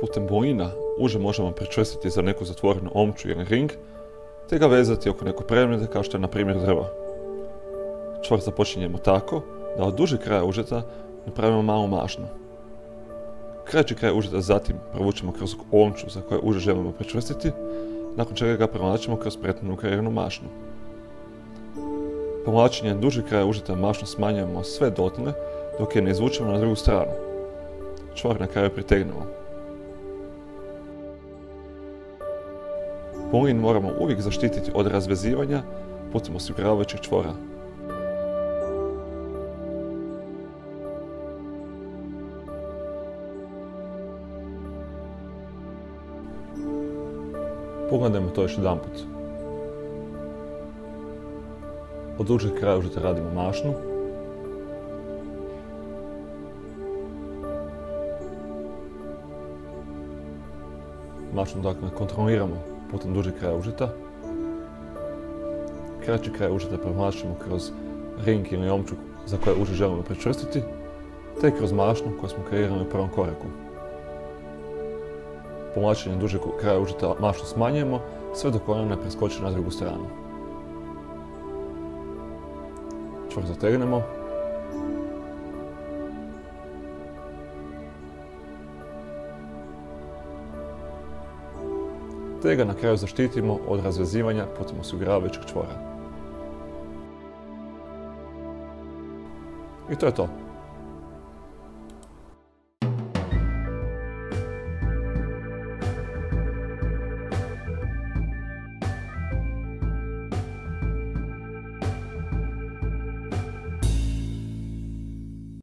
putem bojina uže možemo pričvrstiti za neku zatvorenu omču ili ring, te ga vezati oko nekog predmeta kao što je na primjer drvo. Čvor započinjemo tako da od dužeg kraja užeta napravimo malu mašnu. Kraći kraj užeta zatim provučemo kroz omču za koje uže želimo pričvrstiti, nakon čega ga provlačimo kroz prethodnu kreiranu mašnu. Povlačenjem dužeg kraja užeta mašnu smanjujemo sve dotle dok je ne izvučemo na drugu stranu. Čvor na kraju pritegnemo. Polin moramo uvijek zaštititi od razvezivanja putem osiguravajućeg čvora. Pogledajmo to još jedan put. Od dužeg kraja užete radimo mašnu. Mašnu dakle kontroliramo putem dužeg kraja užeta. Kraći kraj užeta premašimo kroz ring ili omču za koje uže želimo prečvrstiti, te kroz mašnu koju smo kreirali u prvom koraku. Povlačenjem dužeg kraja užeta mašnu smanjujemo, sve dok ona ne preskoči na drugu stranu. Čvor zategnemo. Te ga na kraju zaštitimo od razvezivanja putem osiguravajućeg čvora. I to je to.